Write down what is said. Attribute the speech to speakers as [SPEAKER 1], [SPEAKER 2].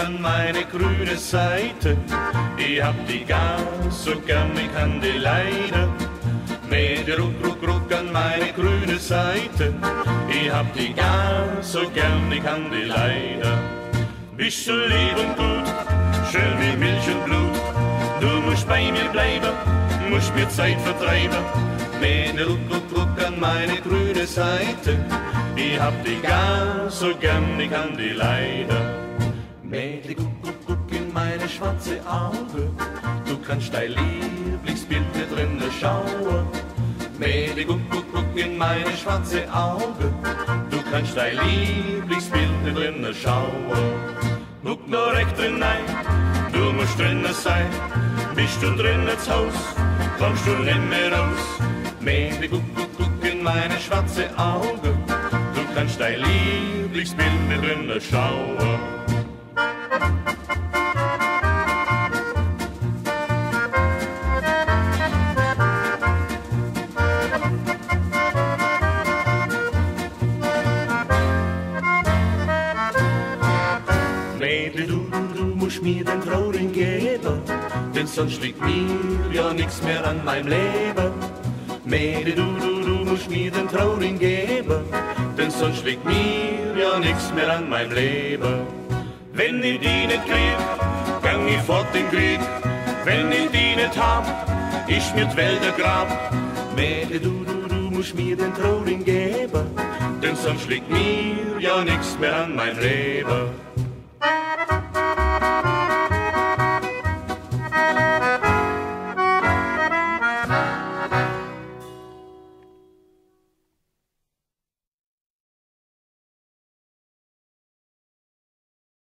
[SPEAKER 1] an meine grüne Seite. Ich hab die gar so gern, ich kann die leider. Mit ruck, ruck, ruck an meine grüne Seite. Ich hab die gar so gern, ich kann die leider. Bist du lieb und gut, schön wie Milch und Blut. Du musst bei mir bleiben, musst mir Zeit vertreiben. Mit ruck, ruck, ruck an meine grüne Seite. Ich hab die gar so gern, ich kann die leider. Mädel, guck, guck, guck in meine schwarze Auge. Du kannst dein Lieblingsbild da drinnen schauen. Mädel, guck, guck, guck in meine schwarze Auge. Du kannst dein Lieblingsbild da drinnen schauen. Guck nur recht drin ein, du musst drinnen sein. Bist du drinnen ins Haus, kommst du nicht mehr raus. Mädel, guck, guck, guck in meine schwarze Auge. Du kannst dein Lieblingsbild drinnen schauen. Mädel, du, du, du musst mir den Trauring geben, denn sonst liegt mir ja nichts mehr an meinem Leben. Mädel, du, du, du musst mir den Trauring geben, denn sonst liegt mir ja nichts mehr an meinem Leben. Wenn ich die nicht krieg, gang ich fort in Krieg. Wenn ich die nicht hab, ich mir die Wälder grab. Mädel, du, du, du musst mir den Trauring geben, denn sonst liegt mir ja nichts mehr an meinem Leben.